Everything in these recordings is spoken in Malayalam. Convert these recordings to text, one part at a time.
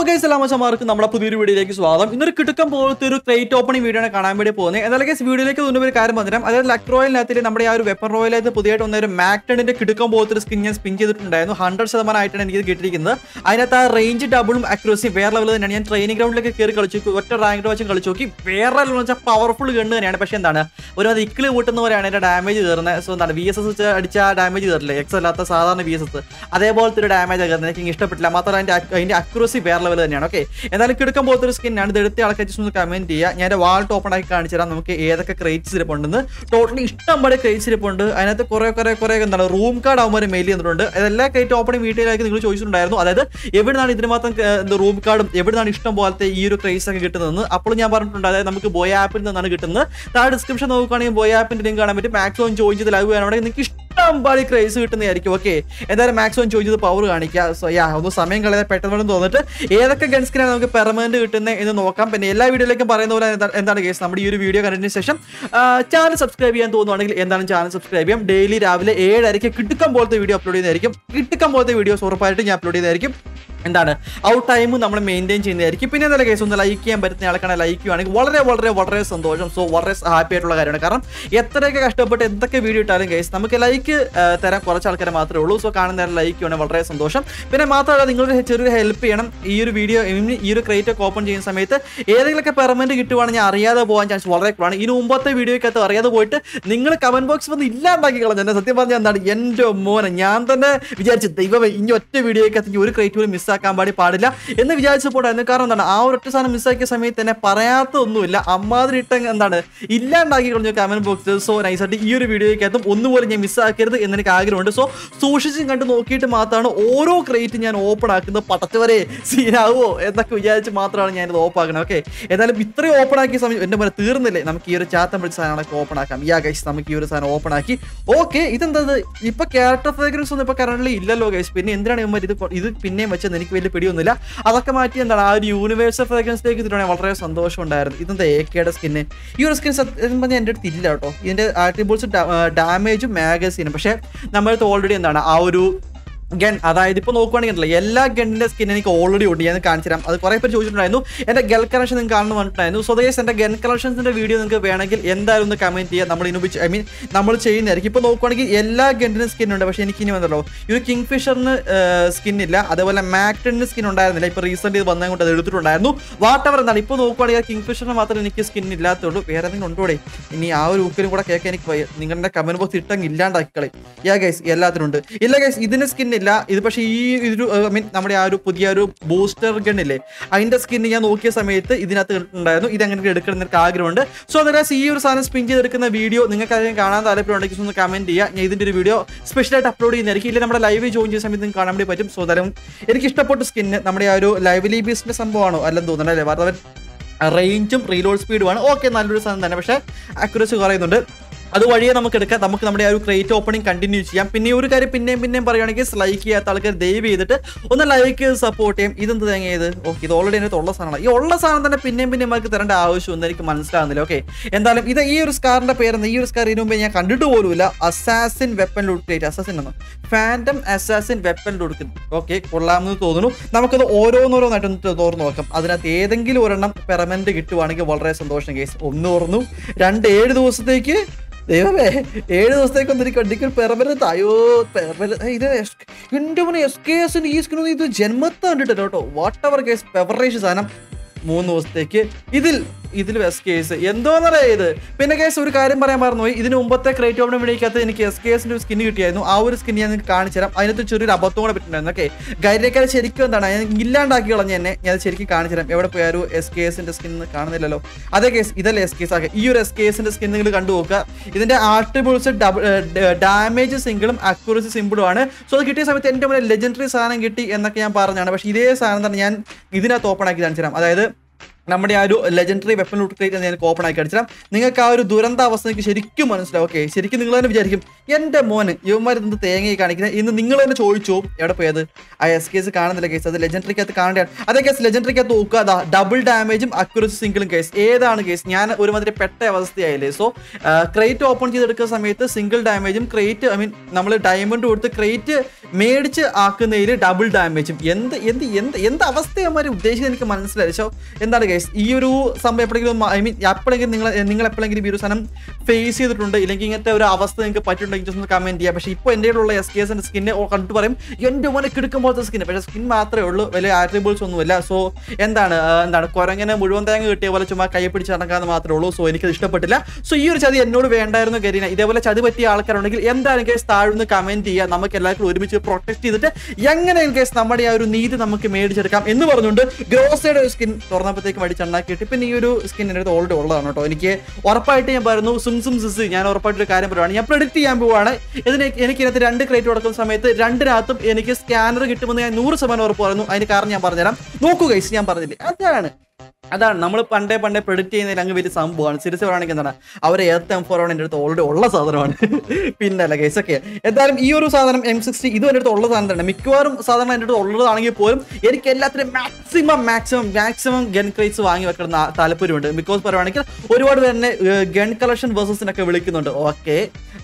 അപ്പൊ ഗൈസ് എല്ലാ മച്ചന്മാർക്ക് നമ്മുടെ പുതിയൊരു വീഡിയോയിലേക്ക് സ്വാഗതം. ഇന്നൊരു കിടുക്കം പോലത്തെ ഒരു ക്രേറ്റ് ഓപ്പണിംഗ് വീഡിയോ ആണ് കാണാൻ വേണ്ടി പോകുന്നത്. എന്നാലും ഗൈസ് വീഡിയോയിലേക്ക് മുന്നേ ഒരു കാര്യം പറഞ്ഞുതരാം. അതായത് ലക് റോയലിനകത്തിൽ നമ്മുടെ ആ ഒരു വെപ്പൺ റോയലായിട്ട് പുതിയതായിട്ട് വന്ന ഒരു മാക്ടണിന്റെ കിടുക്കം പോലത്തെ ഒരു സ്കിൻ ഞാൻ സ്പിൻ ചെയ്തിട്ടുണ്ടായിരുന്നു. ഹൺഡ്രഡ് ശതമാനം ആയിട്ടാണ് എനിക്ക് കിട്ടിയിരിക്കുന്നത്. അതിനകത്ത് ആ റേഞ്ച് ഡബിളും അക്യൂറസിയും വേറെ ലെവൽ തന്നെയാണ്. ഞാൻ ട്രെയിനിങ് ഗ്രൗണ്ടിലേക്ക് കയറി കളിച്ചു ഒറ്റ റാങ്ക് വെച്ചും കളിച്ചു നോക്കി. വേറെ ലെവൽ വെച്ചാൽ പവർഫുൾ ഗണ്ണ് തന്നെയാണ്. പക്ഷേ എന്താണ്? ഒരു അത് ഇക്കിൾ കൂട്ടുന്ന പോലെയാണ് എന്റെ ഡാമേജ് കയറുന്നത്. സോ എന്താണ്? വി എസ് എസ് അടിച്ച ഡാമേജ് കയറില്ല? എക്സ് അല്ലാത്ത സാധാരണ വി എസ് എസ് അതേപോലത്തെ ഒരു ഡാമേജ് കയറുന്നത്. എനിക്ക് ഇഷ്ടപ്പെട്ടില്ല. മാത്രമല്ല അതിന്റെ അതിന്റെ അക്യൂറസി വേറെ ലെവൽ തന്നെയാണ്. ഓക്കെ എന്തായാലും കിടക്കാൻ പോലത്തെ ഒരു സ്കിന്നാണ് ഇത് എടുത്ത ആൾക്കാർ ഒന്ന് കമന്റ് ചെയ്യുക. ഞാൻ വാൾട്ട് ഓപ്പൺ ആക്കി കാണിച്ചു തരാം. നമുക്ക് ഏതൊക്കെ ക്രേറ്റ്സ് ഇരിപ്പുണ്ടെന്ന്. ടോട്ടലി ഇഷ്ടം പോലെ ക്രേറ്റ്സ് ഇരിപ്പുണ്ട്. അതിനകത്ത് കുറെ കുറെ കുറെ എന്താണ് റൂം കാർഡ് ആകുമ്പോൾ മെയിൽ ചെയ്തിട്ടുണ്ട് അതെല്ലാ ക്രേറ്റ് ഓപ്പണിംഗ് വീട്ടിലേക്ക് നിങ്ങൾ ചോദിച്ചിട്ടുണ്ടായിരുന്നു. അതായത് എവിടെയാണ് ഇതിന് മാത്രം റൂം കാർഡും എവിടെയാണ് ഇഷ്ടം പോലത്തെ ഈ ഒരു ക്രേസ് ഒക്കെ കിട്ടുന്നതെന്ന്. അപ്പോൾ ഞാൻ പറഞ്ഞിട്ടുണ്ട്. അതായത് നമുക്ക് ബോയ് ആപ്പിൽ നിന്നാണ് കിട്ടുന്നത്. താഴെ ഡിസ്ക്രിപ്ഷൻ നോക്കുകയാണെങ്കിൽ ബോയ് ആപ്പിന്റെ ലിങ്ക് കാണാൻ പറ്റും. മാക്സിമം ചോദിച്ചത് ലൈവ് ചെയ്യാനാണെങ്കിൽ നിങ്ങൾക്ക് ഇഷ്ടം പോലെ ക്രൈസ് കിട്ടുന്നതായിരിക്കും. ഓക്കെ എന്തായാലും മാക്സിമം ചോദിച്ചത് പവർ കാണിക്കുക സോ യാ ഒന്ന് സമയം കളയാതെ പെട്ടെന്ന് തോന്നിട്ട് ഏതൊക്കെ ഗൺസ്ക്രീനാണ് നമുക്ക് പെർമനന്റ് കിട്ടുന്നത് എന്ന് നോക്കാം. പിന്നെ എല്ലാ വീഡിയോയിലേക്കും പറയുന്ന പോലെ എന്താണ് കേസ് നമ്മുടെ ഈ ഒരു വീഡിയോ കണ്ടതിന് ശേഷം ചാനൽ സബ്സ്ക്രൈബ് ചെയ്യാൻ തോന്നുവാണെങ്കിൽ എന്താണ് ചാനൽ സബ്സ്ക്രൈബ് ചെയ്യാം? ഡെയിലി രാവിലെ ഏഴരയ്ക്ക് കിട്ടുക്കം പോലത്തെ വീഡിയോ അപ്ലോഡ് ചെയ്യുന്നതായിരിക്കും. കിട്ടുക്കം പോലത്തെ വീഡിയോസ് ഉറപ്പായിട്ട് ഞാൻ അപ്ലോഡ് ചെയ്യുന്നതായിരിക്കും. എന്താണ്? ഔട്ട് ടൈം നമ്മൾ മെയിന്റെയിൻ ചെയ്യുന്നതായിരിക്കും. പിന്നെ എന്തായാലും കേസ് ഒന്ന് ലൈക്ക് ചെയ്യാൻ പറ്റുന്ന ആൾക്കാണ് ലൈക്ക് ചെയ്യുവാണെങ്കിൽ വളരെ വളരെ വളരെ സന്തോഷം. സോ വളരെ ഹാപ്പി ആയിട്ടുള്ള കാര്യമാണ്. കാരണം എത്രയൊക്കെ കഷ്ടപ്പെട്ട് എന്തൊക്കെ വീഡിയോ ഇട്ടാലും കേസ് നമുക്ക് ലൈക്ക് തരാൻ കുറച്ച് ആൾക്കാരെ മാത്രമേ ഉള്ളൂ. സോ കാണുന്ന ലൈക്ക് ചെയ്യുവാണെങ്കിൽ വളരെ സന്തോഷം. പിന്നെ മാത്രമല്ല നിങ്ങൾ ചെറിയൊരു ഹെൽപ്പ് ചെയ്യണം. ഈ ഒരു വീഡിയോ ഈ ഒരു ക്രേറ്റ് ഒക്കെ ഓപ്പൺ ചെയ്യുന്ന സമയത്ത് ഏതെങ്കിലുമൊക്കെ പെർമെന്റ് കിട്ടുവാണെങ്കിൽ അറിയാതെ പോകാൻ ചാൻസ് വളരെ കുറവാണ്. ഇനി മുമ്പത്തെ വീഡിയോയ്ക്കകത്ത് അറിയാതെ പോയിട്ട് നിങ്ങൾ കമന്റ് ബോക്സ് വന്ന് ഇല്ലാണ്ടാക്കി കളഞ്ഞു. സത്യം പറഞ്ഞാൽ എന്താണ്? എന്റെ മോനെ ഞാൻ തന്നെ വിചാരിച്ചു ദൈവമേ ഇനി ഒറ്റ വീഡിയോയ്ക്കകത്ത് ഒരു ക്രേറ്റ് പോലും മിസ്സാക്കാൻ പാടി പാടില്ല എന്ന് വിചാരിച്ചപ്പോഴായിരുന്നു കാരണം എന്താണ്? ആ ഒരു ഒരൊറ്റ സാധനം മിസ്സാക്കിയ സമയത്ത് തന്നെ പറയാത്ത ഒന്നുമില്ല. അമ്മാതിരി ഇട്ട എന്താണ്? ഇല്ലാണ്ടാക്കി കളഞ്ഞു കമന്റ് ബോക്സ് സോ നൈസായിട്ട് ഈ ഒരു വീഡിയോയ്ക്ക് വീഡിയോയ്ക്കകത്തും ഒന്നുപോലെ ഞാൻ മിസ്സാക്കരുത് എന്ന് എനിക്ക് ആഗ്രഹമുണ്ട്. സോ സൂക്ഷിച്ചും കണ്ട് നോക്കിയിട്ട് മാത്രമാണ് ഓരോ ക്രേറ്റ് ഞാൻ ഓപ്പൺ ആക്കുന്നത്. പടച്ചവരെ സീനാവോ എന്നൊക്കെ വിചാരിച്ച് മാത്രമാണ് ഞാനിത് ഓപ്പൺ ആക്കുന്നത്. ഓക്കെ എന്നാലും ഇത്രയും ഓപ്പൺ ആക്കിയ സമയം എന്റെ പോലെ തീർന്നില്ലേ? നമുക്ക് ഈ ഒരു ചാത്തം പിടിച്ച സാധനങ്ങളൊക്കെ ഓപ്പൺ ആക്കാം. യാ ഗൈസ് നമുക്ക് ഈ ഒരു സാധനം ഓപ്പൺ ആക്കി. ഓക്കെ ഇതെന്താ ഇപ്പൊ ക്യാരക്ടർ ഫ്രേഗ്രൻസ് ഒന്നും ഇപ്പൊ കറന്റ് ഇല്ലല്ലോ ഗൈസ് പിന്നെ എന്തിനാണ് ഇത് ഇത് പിന്നെയും വെച്ചത് എനിക്ക് വലിയ പിടിയൊന്നുമില്ല. അതൊക്കെ മാറ്റി എന്താണ് ആ ഒരു യൂണിവേഴ്സൽ ഫ്രേഗ്രൻസിലേക്ക് ഇതിട്ടുണ്ടെങ്കിൽ വളരെ സന്തോഷമുണ്ടായിരുന്നു ഇതെന്താ എ കെയുടെ സ്കിന്ന് ഈ ഒരു സ്കിൻ സത്യം പറഞ്ഞാൽ എന്റെ അടുത്ത് ഇല്ല കേട്ടോ. ഇതിന്റെ ആട്രിബ്യൂട്ട്സ് ഡാമേജും മാഗസീനും പക്ഷേ നമ്മളടുത്ത് ഓൾറെഡി എന്താണ് ആ ഒരു ഗൺ അതായത് ഇപ്പോൾ നോക്കുവാണെങ്കിൽ എല്ലാ ഗണ്ണിന്റെ സ്കിൻ എനിക്ക് ഓൾറെഡി ഉണ്ട് ഞാൻ കാണിച്ചു തരാം. അത് കുറേ പേര് ചോദിച്ചിട്ടുണ്ടായിരുന്നു. എന്റെ ഗൺ കളക്ഷൻ നിങ്ങൾക്ക് കാണുന്നു പറഞ്ഞിട്ടുണ്ടായിരുന്നു. സോ ദയസ് എന്റെ ഗൺ കളക്ഷൻസിന്റെ വീഡിയോ നിങ്ങൾക്ക് വേണമെങ്കിൽ എന്തായാലും ഒന്ന് കമന്റ് ചെയ്യുക. നമ്മൾ ഇനി ഐ മീൻ നമ്മൾ ചെയ്യുന്നതായിരിക്കും. ഇപ്പോൾ നോക്കുവാണെങ്കിൽ എല്ലാ ഗണ്ണിനും സ്കിൻ ഉണ്ട്. പക്ഷേ എനിക്ക് ഇനി വന്നല്ലോ ഈ ഒരു കിങ് ഫിഷറിന് സ്കിൻ ഇല്ല. അതുപോലെ മാക്ടണിന് സ്കിൻ ഉണ്ടായിരുന്നില്ല. ഇപ്പോൾ റീസെന്റ് ഇത് വന്നത് കൊണ്ട് അത് എടുത്തിട്ടുണ്ടായിരുന്നു. വാട്ടവർ എന്താണ് ഇപ്പോൾ നോക്കുവാണെങ്കിൽ കിങ് ഫിഷറിന് മാത്രം എനിക്ക് സ്കിൻ ഇല്ലാത്തുള്ളൂ വേറെ എന്തെങ്കിലും ഉണ്ടോടെ ഇനി ആ ഒരു ഊക്കിലും കൂടെ കേൾക്കാൻ എനിക്ക് നിങ്ങളുടെ കമന്റ് ബോക്സ് ഇട്ടങ്ങ് ഇല്ലാണ്ടാക്കി കളി യാ ഗൈസ് എല്ലാത്തിനും ഉണ്ട്. ഇല്ല ഗൈസ് ഇതിന് സ്കിൻ ഇല്ല. ഇത് പക്ഷേ ഈ ഒരു ഐ മീൻ നമ്മുടെ ആ ഒരു പുതിയ ഒരു ബൂസ്റ്റർ ഗൺ ഇല്ലേ അതിന്റെ സ്കിൻ ഞാൻ നോക്കിയ സമയത്ത് ഇതിനകത്ത് ഉണ്ടായിരുന്നു ഇത് അങ്ങനെ എടുക്കണം എന്നൊക്കെ ആഗ്രഹമുണ്ട്. സോ അതായത് ഈ ഒരു സാധനം സ്പിൻ ചെയ്തെടുക്കുന്ന വീഡിയോ നിങ്ങൾക്ക് അതിന് കാണാൻ താല്പര്യമുണ്ടെങ്കിൽ ഒന്ന് കമന്റ് ചെയ്യുക. ഞാൻ ഇതിന്റെ ഒരു വീഡിയോ സ്പെഷ്യലായിട്ട് അപ്ലോഡ് ചെയ്യുന്നതായിരിക്കും. ഇല്ല നമ്മുടെ ലൈവ് ജോയിൻ ചെയ്യുന്ന സമയത്ത് കാണാൻ വേണ്ടി പറ്റും. സോ അതായത് എനിക്ക് ഇഷ്ടപ്പെട്ട സ്കിന്ന് നമ്മുടെ ആ ഒരു ലൈവ് ബിസിന്റെ സംഭവമാണോ? അല്ലെന്ന് തോന്നുന്നു അല്ലേ? വാർത്തവൻ റേഞ്ചും റീലോഡ് സ്പീഡുമാണ് ഓക്കെ നല്ലൊരു സാധനം തന്നെ. പക്ഷേ അക്യുറസി കുറയുന്നുണ്ട്. അത് വഴിയെ നമുക്ക് എടുക്കാം. നമുക്ക് നമ്മുടെ ആ ഒരു ക്രേറ്റ് ഓപ്പണിംഗ് കണ്ടിന്യൂ ചെയ്യാം. പിന്നെ ഒരു കാര്യം പിന്നെയും പിന്നെയും പറയുകയാണെങ്കിൽ ലൈക്ക് ചെയ്യാത്ത ആൾക്കാർ ദയവ് ചെയ്തിട്ട് ഒന്ന് ലൈക്ക് ചെയ്ത് സപ്പോർട്ട് ചെയ്യാം. ഇതെന്ത് തേങ്ങ ഇത്? ഓക്കെ ഇത് ഓൾറെഡി അതിനകത്ത് ഉള്ള സാധനമാണ്. ഈ ഉള്ള സാധനം തന്നെ പിന്നെയും പിന്നെയും അവർക്ക് തരേണ്ട ആവശ്യമൊന്നും എനിക്ക് മനസ്സിലാകുന്നില്ല ഓക്കെ എന്തായാലും ഇത് ഈ ഒരു സ്കാറിന്റെ പേരെന്ന് ഈ ഒരു സ്കാർ ഇതിനു മുമ്പ് ഞാൻ കണ്ടിട്ട് പോലുമില്ല. Assassin weapon loot crate assassin എന്നോ? Phantom assassin weapon loot okay കൊള്ളാമെന്ന് തോന്നുന്നു. നമുക്കത് ഓരോന്നോരോന്നായിട്ട് തോർന്നു നോക്കാം. അതിനകത്ത് ഏതെങ്കിലും ഒരെണ്ണം പെർമനന്റ് കിട്ടുവാണെങ്കിൽ വളരെ സന്തോഷം കേസ് ഒന്ന് തുറന്നു. രണ്ട് ഏഴ് ദിവസത്തേക്ക് ദൈവമേ ഏഴ് ദിവസത്തേക്ക് ഒന്നിരിക്കും എനിക്കൊരു പെർമനന്റ് അയ്യോ പെർമനന്റ്. ഇത് എന്റെ മോനെ എസ് കെ ഈ ഇത് ജന്മത്ത് കണ്ടിട്ടില്ല കേട്ടോ വാട്ട് എവർ കേസ് പെവറേഷ് സാധനം മൂന്ന് ദിവസത്തേക്ക്. ഇതിൽ ഇതിൽ എസ് കേസ് എന്തോന്നറിയാ ഇത്? പിന്നെ കേസ് ഒരു കാര്യം പറയാൻ മറന്നുപോയി. ഇതിന് മുമ്പത്തെ ക്രേറ്റ് ഓപ്പൺ വിളിക്കാത്ത എനിക്ക് എസ് കെ ഒരു സ്കിൻ കിട്ടിയായിരുന്നു. ആ ഒരു സ്കിൻ ഞാൻ കാണിച്ചു തരാം. അതിനകത്ത് ചെറിയൊരു അബദ്ധം കൂടെ പറ്റുന്നുണ്ടായിരുന്നു ഓക്കെ ഗൈരേക്കാൾ ശരിക്കും എന്താണ്? ഇല്ലാണ്ടാക്കി കളഞ്ഞ എന്നെ. ഞാൻ ശരിക്കും കാണിച്ചു തരാം. എവിടെ പോയാലും എസ് കെ എസിന്റെ സ്കിൻ കാണുന്നില്ലല്ലോ. അതേ കേസ് ഇതല്ലേ എസ് കേസ് ആകെ. ഈ ഒരു എസ് കെ എസിന്റെ സ്കിൻ നിങ്ങൾ കണ്ടു നോക്കുക. ഇതിന്റെ ആർട്ടിബിൾസ് ഡാമേജ് സിംഗിളും അക്യൂറസി സിമ്പിളും ആണ്. സോ അത് കിട്ടിയ സമയത്ത് എന്റെ മുന്നിൽ ലെജൻഡറി സാധനം കിട്ടി എന്നൊക്കെ ഞാൻ പറഞ്ഞാണ് പക്ഷേ ഇതേ സാധനം തന്നെ ഞാൻ ഇതിനകത്ത് ഓപ്പൺ ആക്കി കാണിച്ചു തരാം. അതായത് നമ്മുടെ ആ ഒരു ലെജൻഡറി വെപ്പൺ ലൂട്ട് ക്രേറ്റ് ഞാൻ ഓപ്പൺ ആക്കി അടിച്ചാൽ നിങ്ങൾക്ക് ആ ഒരു ദുരന്ത എനിക്ക് ശരിക്കും മനസ്സിലാവും. ഓക്കെ ശരിക്കും നിങ്ങൾ തന്നെ വിചാരിക്കും എന്റെ മോന് യുവമാർ ഇന്ന് തേങ്ങയെ കാണിക്കുന്നത് ഇന്ന് നിങ്ങൾ തന്നെ ചോദിച്ചു. എവിടെ പോയത് ആ എസ് കേസ് കാണുന്നില്ല കേസ് അത് ലെജൻഡറിക്കകത്ത് കാണേണ്ടതാണ് അതേ കേസ് ലെജൻഡറിക്കകത്ത് നോക്കുക. അതാ ഡബിൾ ഡാമേജും അക്യുറസി സിംഗിളും കേസ് ഏതാണ് കേസ് ഞാൻ ഒരുമാതിരി പെട്ട അവസ്ഥയായില്ലേ? സോ ക്രേറ്റ് ഓപ്പൺ ചെയ്തെടുക്കുന്ന സമയത്ത് സിംഗിൾ ഡാമേജും ക്രേറ്റ് ഐ മീൻ നമ്മൾ ഡയമണ്ട് കൊടുത്ത് ക്രേറ്റ് മേടിച്ച് ആക്കുന്നതിൽ ഡബിൾ ഡാമേജും എന്ത് എന്ത് എന്ത് എന്ത് അവസ്ഥയന്മാർ ഉദ്ദേശിച്ചത് എനിക്ക് മനസ്സിലായി സോ എന്താണ് കേസ് ഈ ഒരു സംഭവം എപ്പോഴെങ്കിലും ഐ മീൻ എപ്പോഴെങ്കിലും നിങ്ങൾ നിങ്ങൾ എപ്പോഴെങ്കിലും ഈ ഒരു സാധനം ഫേസ് ചെയ്തിട്ടുണ്ട് ഇല്ലെങ്കിൽ ഇങ്ങനത്തെ ഒരു അവസ്ഥ നിങ്ങൾക്ക് പറ്റിയിട്ടുണ്ടെങ്കിൽ ജസ്റ്റ് ഒന്ന് കമന്റ് ചെയ്യാം. പക്ഷേ ഇപ്പോൾ എന്റെ ഉള്ള എസ് കെ എസിന്റെ സ്കിന്നെ കണ്ടിട്ട് പറയും എന്റെ മോനെ കിടക്കുമ്പോഴത്തെ സ്കിന്ന് പക്ഷേ സ്കിൻ മാത്രമേ ഉള്ളൂ വലിയ ആട്രിബിൾസ് ഒന്നുമില്ല. സോ എന്താണ് എന്താണ് കുരങ്ങനെ മുഴുവൻ തേങ്ങ കിട്ടിയ പോലെ ചുമ്മാ കൈ പിടിച്ച് നടക്കാമെന്ന് മാത്രമേ ഉള്ളൂ. സോ എനിക്കത് ഇഷ്ടപ്പെട്ടില്ല. സോ ഈ ഒരു ചതി എന്നോട് വേണ്ടായിരുന്നു കരീന ഇതേപോലെ ചതി പറ്റിയ ആൾക്കാരുണ്ടെങ്കിൽ എന്താണ് കേസ് താഴ്ന്ന് കമന്റ് ചെയ്യുക. നമുക്ക് എല്ലാവർക്കും ഒരുമിച്ച് പ്രൊട്ടക്ട് ചെയ്തിട്ട് എങ്ങനെ കേസ് നമ്മുടെ ആ ഒരു നീതി നമുക്ക് മേടിച്ചെടുക്കാം എന്ന് പറഞ്ഞുകൊണ്ട് ഗ്രോസയുടെ സ്കിൻ തുറന്നപ്പോഴത്തേക്കും അടിച്ചുണ്ടാക്കിയിട്ട് പിന്നെ ഈ ഒരു സ്കിൻ എന്റെ അടുത്ത് ഓൾറെഡി ഉള്ളതാണ് കേട്ടോ. എനിക്ക് ഉറപ്പായിട്ട് ഞാൻ പറയുന്നു സും സും സിസ് ഞാൻ ഉറപ്പായിട്ട് ഒരു കാര്യം പറയുവാണ്. ഞാൻ പ്രെഡിക്റ്റ് ചെയ്യാൻ പോവാണ്. ഇതിന് എനിക്ക് ഇതിനകത്ത് രണ്ട് ക്രേറ്റ് കൊടുക്കുന്ന സമയത്ത് രണ്ടിനകത്തും എനിക്ക് സ്കാനർ കിട്ടുമെന്ന് ഞാൻ നൂറ് ശതമാനം ഉറപ്പ് പറയുന്നു. അതിന് കാരണം ഞാൻ പറഞ്ഞുതരാം. നോക്കൂ ഗൈസ് ഞാൻ പറഞ്ഞില്ലേ? അതാണ്. അതാണ് നമ്മൾ പണ്ടേ പണ്ടേ പ്രെഡിക്റ്റ് ചെയ്യുന്നതിൽ അങ്ങ് വലിയ സംഭവമാണ്. സിരിസ് പറയുകയാണെങ്കിൽ എന്താണ് അവർ എർത്ത് എം ഫോർ ആണ് എന്റെ അടുത്ത് ഓൾറെഡി ഉള്ള സാധനമാണ്. പിന്നല്ല കേസ് ഒക്കെ എന്തായാലും ഈ ഒരു സാധനം എം സിക്സ്റ്റി ഇതും എന്റെ അടുത്ത് ഉള്ള സാധനം തന്നെ. മിക്കവാറും സാധനം എന്റെ അടുത്ത് ഉള്ളതാണെങ്കിൽ പോലും എനിക്ക് എല്ലാത്തിനും maximum maximum maximum gun crates വാങ്ങി വെക്കണം താല്പര്യമുണ്ട്. ബിക്കോസ് പറയുവാണെങ്കിൽ ഒരുപാട് പേരെന്നെ ഗൺ കളക്ഷൻ വേഴ്സസിനൊക്കെ വിളിക്കുന്നുണ്ട്. ഓക്കെ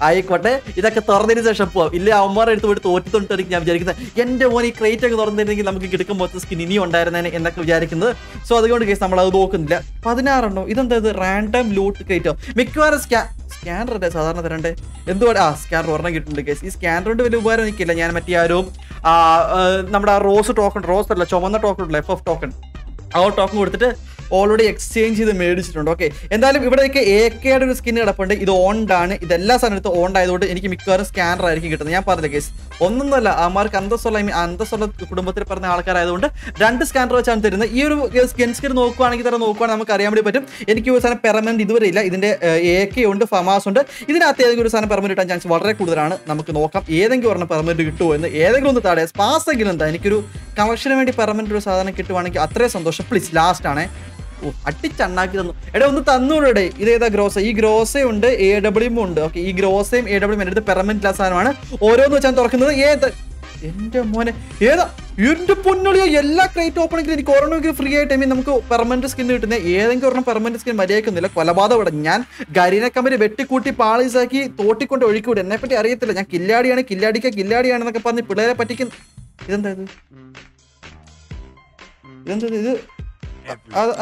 ആയിക്കോട്ടെ ഇതൊക്കെ തുറന്നതിന് ശേഷം പോവാം. ഇല്ല അവന്മാരെ എടുത്ത് പോയിട്ട് തോറ്റി തൊട്ടായിരിക്കും ഞാൻ വിചാരിക്കുന്നത്. എന്റെ മോൻ ഈ ക്രേറ്റ് ഒക്കെ തുറന്നിരുന്നെങ്കിൽ നമുക്ക് കിടക്കും മൊത്തം സ്കിൻ ഇനിയും ഉണ്ടായിരുന്നേനെ എന്നൊക്കെ വിചാരിക്കുന്നത്. സോ അതുകൊണ്ട് കേസ് നമ്മൾ അത് നോക്കുന്നില്ല. പതിനാറെണ്ണോ. ഇതെന്താ ഇത്? റാൻഡം ലൂട്ട് ക്രേറ്റോ മിക്കവാറും സ്കാ സ്കാനർ അല്ലേ സാധാരണ തരണ്ടേ? എന്തുകൊണ്ട് ആ സ്കാനർ ഒരെണ്ണം കിട്ടുന്നുണ്ട് കേസ് ഈ സ്കാനർ വലിയ ഉപകാരം നിൽക്കില്ല ഞാൻ മറ്റേ ആ ഒരു നമ്മുടെ ആ റോസ് ടോക്കൺ റോസ് അല്ല ചുമന്ന ടോക്കൺ ഉണ്ടല്ലോ എഫ് എഫ് ടോക്കൺ ആ ടോക്കൺ കൊടുത്തിട്ട് ഓൾറെഡി എക്സ്ചേഞ്ച് ചെയ്ത് മേടിച്ചിട്ടുണ്ട്. ഓക്കെ എന്തായാലും ഇവിടെയൊക്കെ എ കെയുടെ ഒരു സ്കിൻ കിടപ്പുണ്ട്. ഇത് ഓണ്ടാണ് ഇതെല്ലാ സ്ഥലത്തും ഓണ്ടായതുകൊണ്ട് എനിക്ക് മിക്കവാറും സ്കാനർ ആയിരിക്കും കിട്ടുന്നത്. ഞാൻ പറഞ്ഞില്ല കേസ് ഒന്നൊന്നുമല്ല അമാർക്ക് അന്തസ്സുള്ള അന്തസ്സുള്ള കുടുംബത്തിൽ പറഞ്ഞ ആൾക്കാരായതുകൊണ്ട് രണ്ട് സ്കാനർ വെച്ചാണ് തരുന്നത്. ഈ ഒരു സ്കിൻ സ്കിൻ നോക്കുവാണെങ്കിൽ തന്നെ നോക്കുവാണെങ്കിൽ നമുക്ക് അറിയാൻ വേണ്ടി പറ്റും. എനിക്ക് ഒരു സാധനം പെർമനന്റ് ഇതുവരെ ഇല്ല. ഇതിന്റെ എ കെ ഉണ്ട് ഫമാസ് ഉണ്ട്. ഇതിനകത്ത് ഏതെങ്കിലും ഒരു സാധനം പെർമനന്റ് കിട്ടാൻ ചാൻസ് വളരെ കൂടുതലാണ്. നമുക്ക് നോക്കാം. ഏതെങ്കിലും ഒരെണ്ണം പെർമനന്റ് കിട്ടുമോ എന്ന്. ഏതെങ്കിലും ഒന്ന് താഴെ പാസ് എങ്കിലും എന്താ? എനിക്കൊരു കളക്ഷന് വേണ്ടി പെർമനന്റ് ഒരു സാധനം കിട്ടുവാണെങ്കിൽ അത്രയും സന്തോഷം. പ്ലീസ് ലാസ്റ്റ് ആണ്. അട്ടിച്ചണ്ണാക്കി തന്നു എടാ ഒന്ന് തന്നൂടെ ഇത് ഏതാ ഗ്രോസ? ഈ ഗ്രോസ ഉണ്ട് എ ഡബ്ല്യു ഉണ്ട്. ഓക്കെ ഈ ഗ്രോസയും എ ഡബ്ല്യു എന്റെ അടുത്ത് പെർമനന്റ് സാധനമാണ്. ഓരോന്ന് വെച്ചാൽ തുറക്കുന്നത്. ഏത് എന്റെ മോനെ. ഏതാ? എന്റെ പൊന്നൊളിയോ എല്ലാ ക്രേറ്റ് ഓപ്പണിംഗിൽ എനിക്ക് ഒരെണ്ണമെങ്കിലും ഫ്രീ ആയിട്ട് ഐ മീൻ നമുക്ക് പെർമനന്റ് സ്കിൻ കിട്ടുന്നത് ഏതെങ്കിലും ഒരെണ്ണം പെർമനന്റ് സ്കിൻ മര്യാദക്കുന്നില്ല കൊലപാതകം ഇവിടെ. ഞാൻ ഗരീന കമ്പനി വെട്ടിക്കൂട്ടി പാളീസാക്കി തോട്ടിക്കൊണ്ട് ഒഴുക്കിവിടും. എന്നെ പറ്റി അറിയത്തില്ല. ഞാൻ കില്ലാടിയാണ് കില്ലാടിക്ക കില്ലാടിയാണെന്നൊക്കെ പറഞ്ഞ് പിള്ളേരെ പറ്റിക്കുന്നു ഇതെന്താ ഇത്? ഇതെന്താ ഇത്?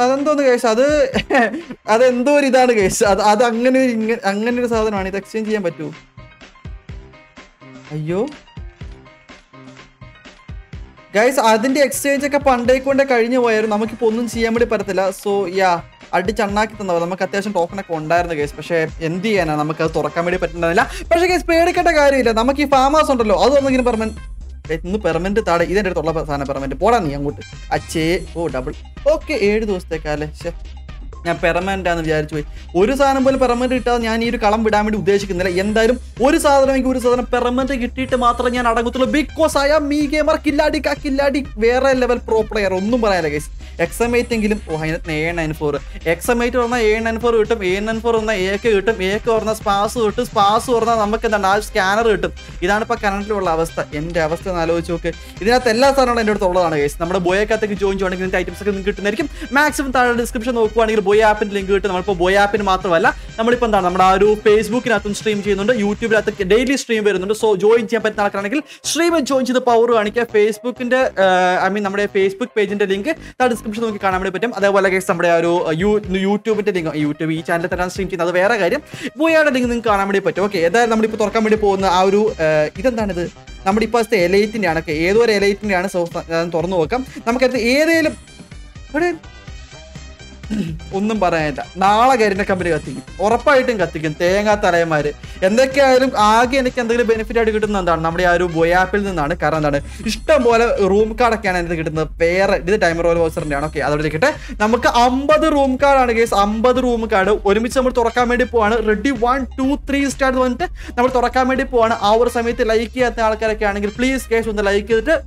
അതെന്തോന്ന് കേസ് അത് അതെന്തോ ഒരു ഇതാണ് കേസ് അത് അത് അങ്ങനെ ഒരു അങ്ങനെ ഒരു സാധനമാണ്. ഇത് എക്സ്ചേഞ്ച് ചെയ്യാൻ പറ്റൂ? അയ്യോ. ഗൈസ് അതിന്റെ എക്സ്ചേഞ്ച് ഒക്കെ പണ്ടേ കൊണ്ടേ കഴിഞ്ഞു പോയായിരുന്നു നമുക്കിപ്പോ ഒന്നും ചെയ്യാൻ വേണ്ടി പറ്റത്തില്ല. സോ യാ അടിച്ചണ്ണാക്കി തന്നവർ നമുക്ക് അത്യാവശ്യം ടോക്കൺ ഒക്കെ ഉണ്ടായിരുന്നു കേസ് പക്ഷേ എന്ത് ചെയ്യാനാ? നമുക്ക് അത് തുറക്കാൻ വേണ്ടി പറ്റുന്നില്ല പക്ഷേ കേസ് പേടിക്കേണ്ട കാര്യമില്ല. നമുക്ക് ഈ ഫാം ഹൗസ് ഉണ്ടല്ലോ അത് പറഞ്ഞു ഇന്ന് പെർമനന്റ് താടെ ഇതിന്റെ അടുത്തുള്ള സാധനം പെർമനന്റ് പോടാ നീ അങ്ങോട്ട്. അച്ഛേ ഓ ഡബിൾ ഓക്കെ ഏഴ് ദിവസത്തേക്കാലേ ശേ ഞാൻ പെർമനന്റ് ആണെന്ന് വിചാരിച്ചു പോയി. ഒരു സാധനം പോലും പെർമനന്റ് കിട്ടാതെ ഞാൻ ഈ ഒരു കളം വിടാൻ വേണ്ടി ഉദ്ദേശിക്കുന്നില്ല. എന്തായാലും ഒരു സാധനം എനിക്ക് ഒരു സാധനം പെർമനന്റ് കിട്ടിയിട്ട് മാത്രമേ ഞാൻ അടങ്ങത്തുള്ളൂ. Because I am me gamer കില്ലാടി കാ കില്ലാടി. വേറെ ലെവൽ പ്രോ പ്ലെയർ ഒന്നും പറയാനില്ല ഗൈസ് എക്സമേറ്റ് എങ്കിലും ഓ അതിനകത്ത് എ നയൻ ഫോർ എക്സമേറ്റ് പറഞ്ഞാൽ എ നയൻ ഫോർ കിട്ടും എ നയൻ ഫോർ പറഞ്ഞാൽ എക്ക് കിട്ടും എ കെ പറഞ്ഞാൽ സ്പാസ് കിട്ടും സ്പാസ് പറഞ്ഞാൽ നമുക്ക് എന്താണ് ആ സ്കാനർ കിട്ടും. ഇതാണ് ഇപ്പോൾ കറണ്ടിലുള്ള അവസ്ഥ. എന്റെ അവസ്ഥ ഒന്ന് ആലോചിച്ച് നോക്ക്. ഇതിനകത്ത് എല്ലാ സാധനങ്ങളും എന്റെ അടുത്തുള്ളതാണ് ഗൈസ് നമ്മുടെ ബോയക്കകത്തേക്ക് ജോയിൻ ചെയ്യുകയാണെങ്കിൽ ഐറ്റംസ് ഒക്കെ നിങ്ങൾക്ക് കിട്ടുന്നതായിരിക്കും. മാക്സിമം താഴെ ഡിസ്ക്രിപ്ഷൻ നോക്കുവാണെങ്കിൽ ബോയ് ആപ്പിന് ലിങ്ക് കിട്ടും. നമ്മളിപ്പോൾ ബോയ് ആപ്പിന് മാത്രമല്ല നമ്മളിപ്പോൾ എന്താണ് നമ്മുടെ ആ ഒരു ഫേസ്ബുക്കിനകത്തും സ്ട്രീം ചെയ്യുന്നുണ്ട് യൂട്യൂബിനകത്ത് ഡെയിലി സ്ട്രീം വരുന്നുണ്ട്. സോ ജോയിൻ ചെയ്യാൻ പറ്റുന്ന ആൾക്കാരാണെങ്കിൽ സ്ട്രീം ജോയിൻ ചെയ്ത് പവർ കാണിക്കുക. ഫേസ്ബുക്കിന്റെ ഐ മീൻ നമ്മുടെ ഫേസ്ബുക്ക് പേജിന്റെ ലിങ്ക് താ ഡിസ്ക്രിപ്ഷൻ നോക്കി കാണാൻ വേണ്ടി പറ്റും. അതേപോലെ കേസ് നമ്മുടെ ആ ഒരു യൂട്യൂബിന്റെ ലിങ്ക് യൂട്യൂബ് ഈ ചാനലിൽ തരാൻ സ്ട്രീം ചെയ്യുന്നത്. അത് വേറെ കാര്യം. ബോയയുടെ ലിങ്ക് നിങ്ങൾക്ക് കാണാൻ വേണ്ടി പറ്റും. ഓക്കെ ഏതായാലും നമ്മളിപ്പോൾ തുറക്കാൻ വേണ്ടി പോകുന്ന ആ ഒരു ഇതെന്താണിത്? നമ്മുടെ ഇപ്പോഴത്തെ എലൈറ്റിന്റെ ആണ് ഏതോ ഒരു എലൈറ്റിന്റെ ആണ് തുറന്നു നോക്കാം. നമുക്കത് ഏതേലും ഇവിടെ ഒന്നും പറയാനില്ല. നാളെ കരിന കമ്പനി കത്തിക്കും. ഉറപ്പായിട്ടും കത്തിക്കും. തേങ്ങാ തലയന്മാര്. എന്തൊക്കെയായാലും ആകെ എനിക്ക് എന്തെങ്കിലും ബെനിഫിറ്റ് ആയിട്ട് കിട്ടുന്ന എന്താണ്? നമ്മുടെ ആ ഒരു ബോയാപ്പിൽ നിന്നാണ്. കാരണം എന്താണ്? ഇഷ്ടം പോലെ റൂം കാർഡൊക്കെയാണ് എനിക്ക് കിട്ടുന്നത്. വേറെ ഇത് ടൈമർ റോൾ വോസറിന്റെ ആണ്. ഓക്കെ അതോടെ കിട്ടെ നമുക്ക് അമ്പത് റൂം കാർഡാണ് കേസ് അമ്പത് റൂം കാർഡ് ഒരുമിച്ച് നമ്മൾ തുറക്കാൻ വേണ്ടി പോവാണ്. Ready one two three start വന്നിട്ട് നമ്മൾ തുറക്കാൻ വേണ്ടി പോവാണ്. ആ ഒരു സമയത്ത് ലൈക്ക് ചെയ്യാത്ത ആൾക്കാരൊക്കെ ആണെങ്കിൽ പ്ലീസ് കേസ് ഒന്ന് ലൈക്ക് ചെയ്തിട്ട്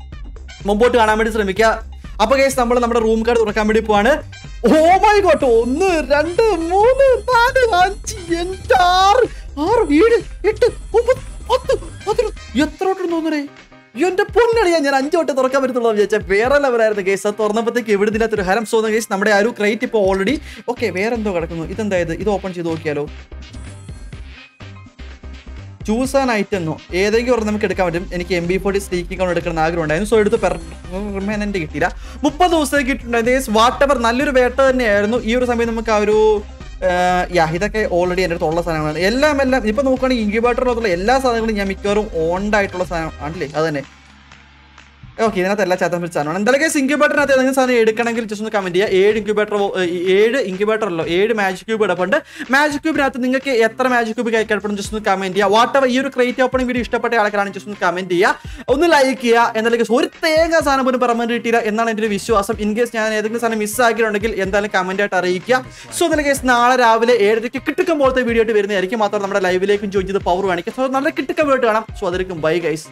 മുമ്പോട്ട് കാണാൻ വേണ്ടി ശ്രമിക്കുക. അപ്പൊ കേസ് നമ്മൾ നമ്മുടെ റൂം കാർഡ് തുറക്കാൻ വേണ്ടി പോവാണ്. ഓ മൈ ഗോഡ് ഒന്ന് രണ്ട് മൂന്ന് നാല് അഞ്ച് അഞ്ച് ആറ്. ആറ് ഏഴ് എട്ട് ഒമ്പത് പത്ത് പതിനൊന്ന്. എത്ര വട്ടം തോന്നണേ? എന്റെ പൊന്നടിയാ ഞാൻ അഞ്ചു വട്ടം തുറക്കാൻ പറ്റുള്ളൂ വിചാരിച്ചാൽ വേറെ ലെവലായിരുന്നു കേസ് അത് തുറന്നപ്പോഴത്തേക്ക് എവിടെ ഇതിനകത്ത് ഒരു ഹരം സോന്ന കേസ് നമ്മുടെ ആ ഒരു ക്രൈറ്റ് ഇപ്പോൾ ഓൾറെഡി ഓക്കെ വേറെ എന്തോ കിടക്കുന്നു. ഇതെന്തായത് ഇത്? ഓപ്പൺ ചെയ്ത് നോക്കിയാലോ? ചൂസ് ആൻ ഐറ്റം എന്നോ ഏതെങ്കിലും ഒരു നമുക്ക് എടുക്കാൻ പറ്റും. എനിക്ക് M B forty sleek count എടുക്കണം ആഗ്രഹം ഉണ്ടായിരുന്നു സോ എടുത്ത് പെർമനന്റ് കിട്ടിയില്ല. മുപ്പത് ദിവസത്തേക്ക് കിട്ടിയിട്ടുണ്ടായിരുന്നു വാട്ട് എവർ നല്ലൊരു വേട്ട തന്നെയായിരുന്നു. ഈ ഒരു സമയം നമുക്ക് ആ ഒരു യാ ഇതൊക്കെ ഓൾറെഡി എന്റെ അടുത്തുള്ള സാധനങ്ങളാണ്. എല്ലാം എല്ലാം ഇപ്പോൾ നോക്കുകയാണെങ്കിൽ ഇൻക്യുബേറ്ററിനകത്തുള്ള എല്ലാ സാധനങ്ങളും ഞാൻ മിക്കവാറും ഓൺഡ് ആയിട്ടുള്ള സാധനം ആണല്ലേ? അത് തന്നെ. ഓക്കെ ഇതിനകത്ത് എല്ലാ ചാത്തം പിടിച്ചാണ് എന്തായാലും ഇൻക്യൂബേറ്ററിനകത്ത് ഏതെങ്കിലും സാധനം എടുക്കണമെങ്കിൽ ജസ്റ്റ് ഒന്ന് കമന്റ് ചെയ്യുക. ഏഴ് ഇൻക്യൂബേറ്റർ ഏഴ് ഇൻക്യൂബേറ്റർ അല്ലോ ഏഴ് മാജിക് ക്യൂബ് ഇടപ്പുണ്ട് മാജിക് ക്യൂബിനകത്ത് നിങ്ങൾക്ക് എത്ര മാജിക് ക്യൂബ് കഴിക്കപ്പെടും ജസ്റ്റ് ഒന്ന് കമന്റ് ചെയ്യുക. വാട്ട് ഈ ഒരു ക്രേറ്റ് ഓപ്പണിംഗ് വീഡിയോ ഇഷ്ടപ്പെട്ട ആൾക്കാരാണ് ജസ്റ്റ് ഒന്ന് കമന്റ് ചെയ്യുക. ഒന്ന് ലൈക്ക് ചെയ്യുക. എന്തായാലും ഒരു തേങ്ങ സാധനം പോലും പെർമനന്റ് കിട്ടിയില്ല എന്നാണ് എന്റെ ഒരു വിശ്വാസം. ഇൻ കേസ് ഞാൻ ഏതെങ്കിലും സാധനം മിസ് ആക്കിയിട്ടുണ്ടെങ്കിൽ എന്തായാലും കമന്റ് ആയിട്ട് അറിയിക്കുക. സോ എന്തായാലും കേസ് നാളെ രാവിലെ ഏഴരയ്ക്ക് കിട്ടുക്കം പോലത്തെ വീഡിയോ ആയിട്ട് വരുന്നതായിരിക്കും. മാത്രം നമ്മുടെ ലൈവിലേക്കും ചോദിച്ചത് പവർ കാണിക്കുക സോ നല്ല കിട്ടുക്കം വീട്ട് കാണാം സോ അതിലേക്കും ബൈ ഗൈസ്